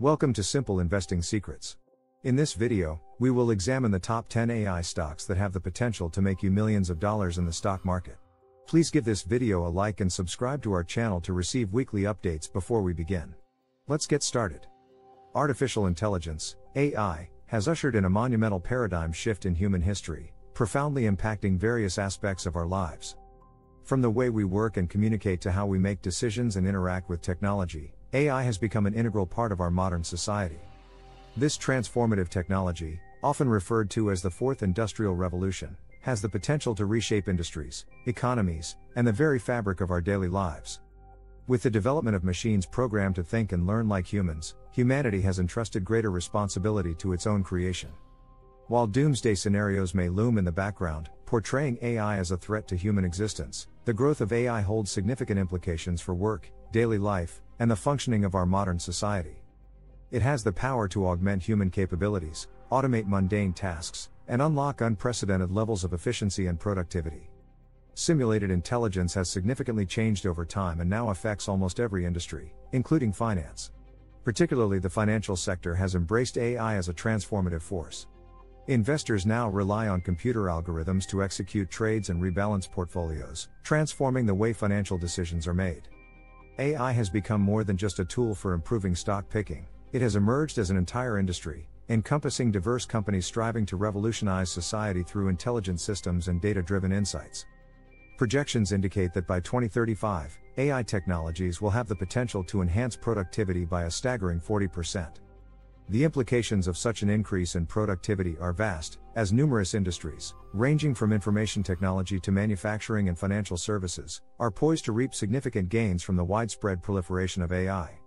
Welcome to Simple Investing Secrets. In this video, we will examine the top 10 AI stocks that have the potential to make you millions of dollars in the stock market. Please give this video a like and subscribe to our channel to receive weekly updates before we begin. Let's get started. Artificial intelligence, AI, has ushered in a monumental paradigm shift in human history, profoundly impacting various aspects of our lives. From the way we work and communicate to how we make decisions and interact with technology, AI has become an integral part of our modern society. This transformative technology, often referred to as the Fourth Industrial Revolution, has the potential to reshape industries, economies, and the very fabric of our daily lives. With the development of machines programmed to think and learn like humans, humanity has entrusted greater responsibility to its own creation. While doomsday scenarios may loom in the background, portraying AI as a threat to human existence, the growth of AI holds significant implications for work, daily life, and the functioning of our modern society. It has the power to augment human capabilities, automate mundane tasks, and unlock unprecedented levels of efficiency and productivity. Simulated intelligence has significantly changed over time and now affects almost every industry, including finance. Particularly the financial sector has embraced AI as a transformative force. Investors now rely on computer algorithms to execute trades and rebalance portfolios, transforming the way financial decisions are made. AI has become more than just a tool for improving stock picking, it has emerged as an entire industry, encompassing diverse companies striving to revolutionize society through intelligent systems and data driven insights. Projections indicate that by 2035, AI technologies will have the potential to enhance productivity by a staggering 40%. The implications of such an increase in productivity are vast, as numerous industries, ranging from information technology to manufacturing and financial services, are poised to reap significant gains from the widespread proliferation of AI.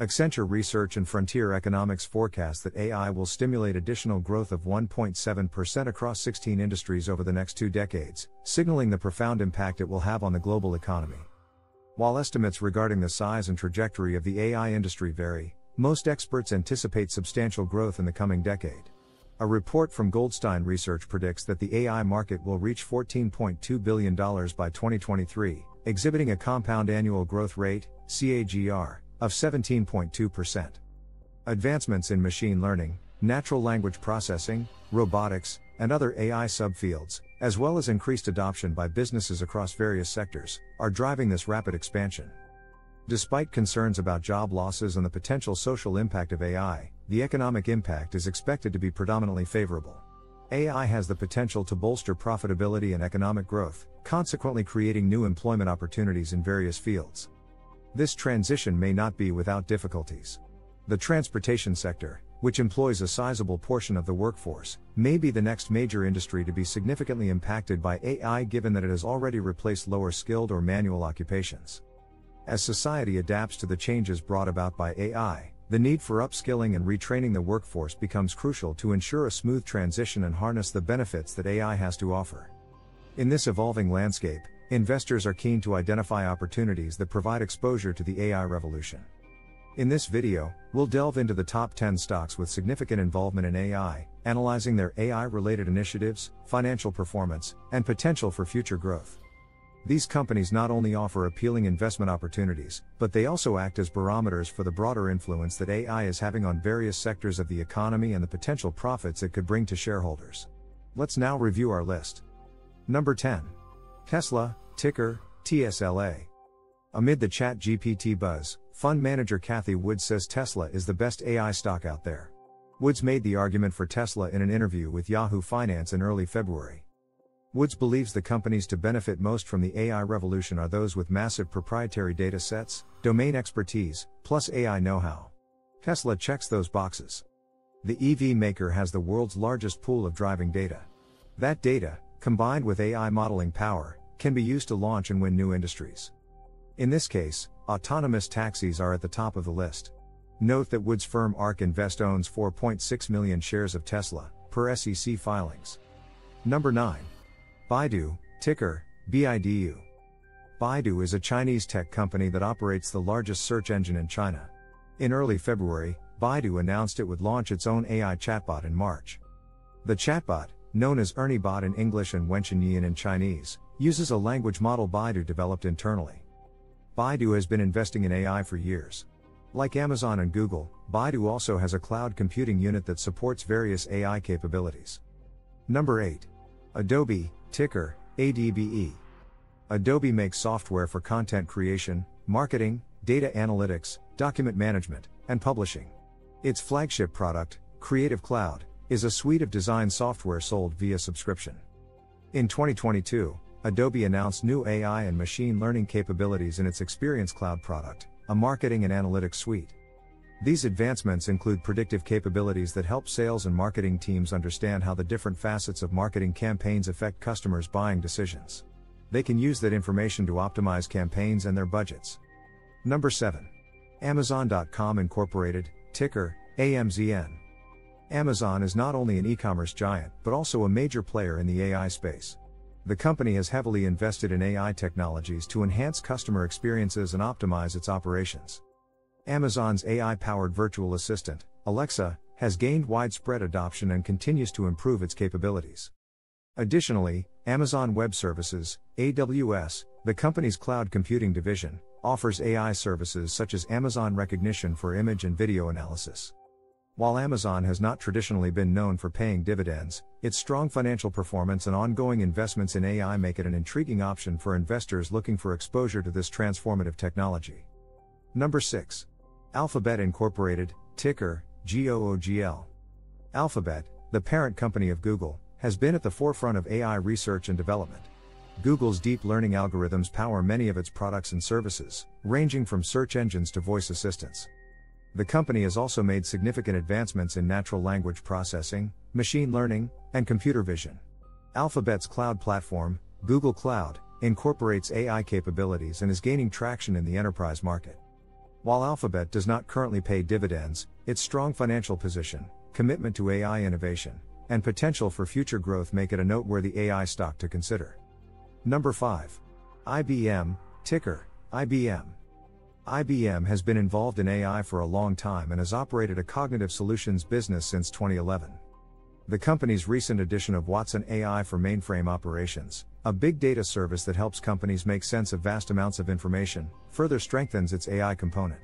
Accenture Research and Frontier Economics forecast that AI will stimulate additional growth of 1.7% across 16 industries over the next two decades, signaling the profound impact it will have on the global economy. While estimates regarding the size and trajectory of the AI industry vary, most experts anticipate substantial growth in the coming decade. A report from Goldstein Research predicts that the AI market will reach $14.2 billion by 2023, exhibiting a compound annual growth rate, CAGR, of 17.2%. Advancements in machine learning, natural language processing, robotics, and other AI subfields, as well as increased adoption by businesses across various sectors, are driving this rapid expansion. Despite concerns about job losses and the potential social impact of AI, the economic impact is expected to be predominantly favorable. AI has the potential to bolster profitability and economic growth, consequently creating new employment opportunities in various fields. This transition may not be without difficulties. The transportation sector, which employs a sizable portion of the workforce, may be the next major industry to be significantly impacted by AI given that it has already replaced lower skilled or manual occupations. As society adapts to the changes brought about by AI, the need for upskilling and retraining the workforce becomes crucial to ensure a smooth transition and harness the benefits that AI has to offer. In this evolving landscape, investors are keen to identify opportunities that provide exposure to the AI revolution. In this video, we'll delve into the top 10 stocks with significant involvement in AI, analyzing their AI related initiatives, financial performance, and potential for future growth. These companies not only offer appealing investment opportunities, but they also act as barometers for the broader influence that AI is having on various sectors of the economy and the potential profits it could bring to shareholders. Let's now review our list. Number 10. Tesla, ticker, TSLA. Amid the ChatGPT buzz, fund manager Cathie Wood says Tesla is the best AI stock out there. Woods made the argument for Tesla in an interview with Yahoo Finance in early February. Woods believes the companies to benefit most from the AI revolution are those with massive proprietary data sets, domain expertise, plus AI know how. Tesla checks those boxes. The EV maker has the world's largest pool of driving data. That data, combined with AI modeling power, can be used to launch and win new industries. In this case, autonomous taxis are at the top of the list. Note that Woods' firm ARK Invest owns 4.6 million shares of Tesla, per SEC filings. Number 9. Baidu, ticker, BIDU. Baidu is a Chinese tech company that operates the largest search engine in China. In early February, Baidu announced it would launch its own AI chatbot in March. The chatbot, known as ErnieBot in English and Wenchunyin in Chinese, uses a language model Baidu developed internally. Baidu has been investing in AI for years. Like Amazon and Google, Baidu also has a cloud computing unit that supports various AI capabilities. Number 8. Adobe, ticker, ADBE. Adobe makes software for content creation, marketing, data analytics, document management, and publishing. Its flagship product, Creative Cloud, is a suite of design software sold via subscription. In 2022, Adobe announced new AI and machine learning capabilities in its Experience Cloud product, a marketing and analytics suite. These advancements include predictive capabilities that help sales and marketing teams understand how the different facets of marketing campaigns affect customers' buying decisions. They can use that information to optimize campaigns and their budgets. Number 7. Amazon.com Incorporated, ticker, AMZN. Amazon is not only an e commerce giant, but also a major player in the AI space. The company has heavily invested in AI technologies to enhance customer experiences and optimize its operations. Amazon's AI powered virtual assistant, Alexa, has gained widespread adoption and continues to improve its capabilities. Additionally, Amazon Web Services, AWS, the company's cloud computing division, offers AI services such as Amazon Rekognition for image and video analysis. While Amazon has not traditionally been known for paying dividends, its strong financial performance and ongoing investments in AI make it an intriguing option for investors looking for exposure to this transformative technology. Number 6. Alphabet Incorporated, ticker GOOGL. Alphabet, the parent company of Google, has been at the forefront of AI research and development. Google's deep learning algorithms power many of its products and services, ranging from search engines to voice assistants. The company has also made significant advancements in natural language processing, machine learning, and computer vision. Alphabet's cloud platform, Google Cloud, incorporates AI capabilities and is gaining traction in the enterprise market. While Alphabet does not currently pay dividends, its strong financial position, commitment to AI innovation, and potential for future growth make it a noteworthy AI stock to consider. Number 5. IBM, ticker, IBM. IBM has been involved in AI for a long time and has operated a cognitive solutions business since 2011. The company's recent addition of Watson AI for mainframe operations, a big data service that helps companies make sense of vast amounts of information, further strengthens its AI component.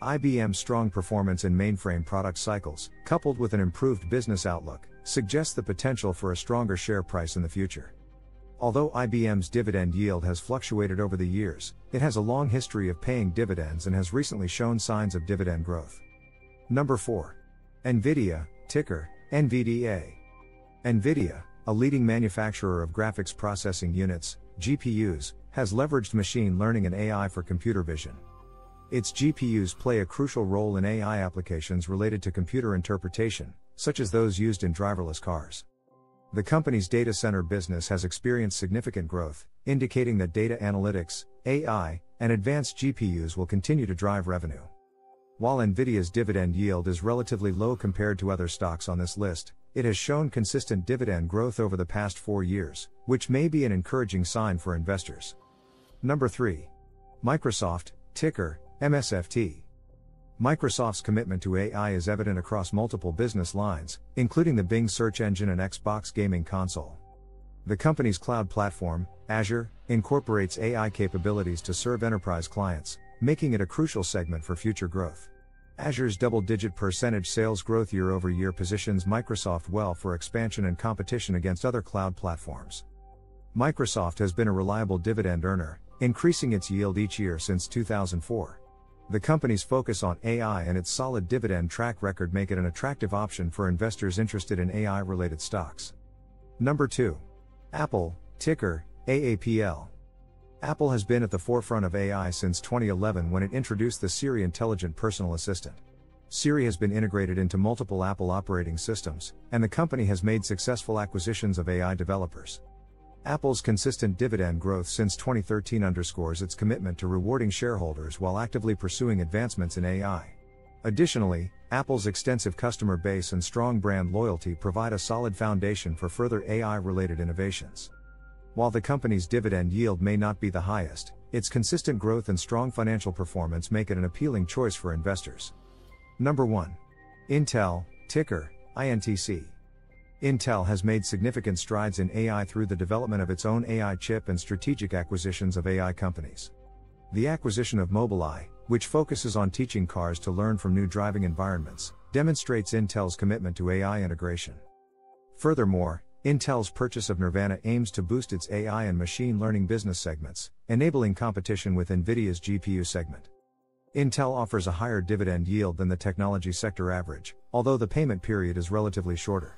IBM's strong performance in mainframe product cycles, coupled with an improved business outlook, suggests the potential for a stronger share price in the future. Although IBM's dividend yield has fluctuated over the years, it has a long history of paying dividends and has recently shown signs of dividend growth. Number 4. Nvidia, ticker, NVDA. Nvidia, a leading manufacturer of graphics processing units, GPUs, has leveraged machine learning and AI for computer vision. Its GPUs play a crucial role in AI applications related to computer interpretation, such as those used in driverless cars. The company's data center business has experienced significant growth, indicating that data analytics, AI, and advanced GPUs will continue to drive revenue. While Nvidia's dividend yield is relatively low compared to other stocks on this list, it has shown consistent dividend growth over the past four years, which may be an encouraging sign for investors. Number 3. Microsoft, ticker, MSFT. Microsoft's commitment to AI is evident across multiple business lines, including the Bing search engine and Xbox gaming console. The company's cloud platform, Azure, incorporates AI capabilities to serve enterprise clients, making it a crucial segment for future growth. Azure's double digit percentage sales growth year over year positions Microsoft well for expansion and competition against other cloud platforms. Microsoft has been a reliable dividend earner, increasing its yield each year since 2004. The company's focus on AI and its solid dividend track record make it an attractive option for investors interested in AI related stocks. Number 2. Apple, ticker, AAPL. Apple has been at the forefront of AI since 2011 when it introduced the Siri Intelligent Personal Assistant. Siri has been integrated into multiple Apple operating systems, and the company has made successful acquisitions of AI developers. Apple's consistent dividend growth since 2013 underscores its commitment to rewarding shareholders while actively pursuing advancements in AI. Additionally, Apple's extensive customer base and strong brand loyalty provide a solid foundation for further AI related innovations. While the company's dividend yield may not be the highest, its consistent growth and strong financial performance make it an appealing choice for investors. Number 1. Intel, ticker, INTC. Intel has made significant strides in AI through the development of its own AI chip and strategic acquisitions of AI companies. The acquisition of Mobileye, which focuses on teaching cars to learn from new driving environments, demonstrates Intel's commitment to AI integration. Furthermore, Intel's purchase of Nervana aims to boost its AI and machine learning business segments, enabling competition with NVIDIA's GPU segment. Intel offers a higher dividend yield than the technology sector average, although the payment period is relatively shorter.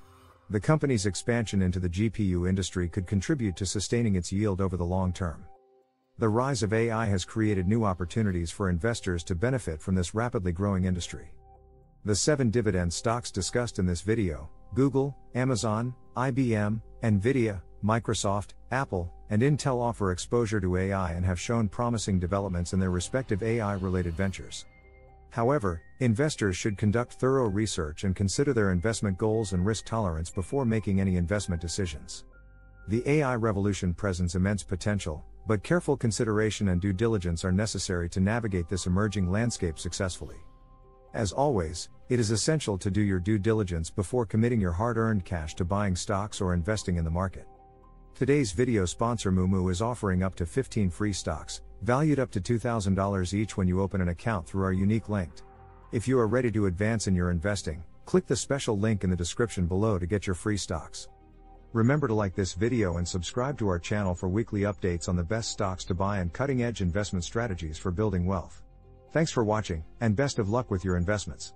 The company's expansion into the GPU industry could contribute to sustaining its yield over the long term. The rise of AI has created new opportunities for investors to benefit from this rapidly growing industry. The seven dividend stocks discussed in this video Google, Amazon, IBM, Nvidia, Microsoft, Apple, and Intel offer exposure to AI and have shown promising developments in their respective AI related ventures. However, investors should conduct thorough research and consider their investment goals and risk tolerance before making any investment decisions. The AI revolution presents immense potential, but careful consideration and due diligence are necessary to navigate this emerging landscape successfully. As always, it is essential to do your due diligence before committing your hard earned cash to buying stocks or investing in the market. Today's video sponsor Moomoo is offering up to 15 free stocks, valued up to $2,000 each when you open an account through our unique link. If you are ready to advance in your investing, click the special link in the description below to get your free stocks. Remember to like this video and subscribe to our channel for weekly updates on the best stocks to buy and cutting edge investment strategies for building wealth. Thanks for watching, and best of luck with your investments.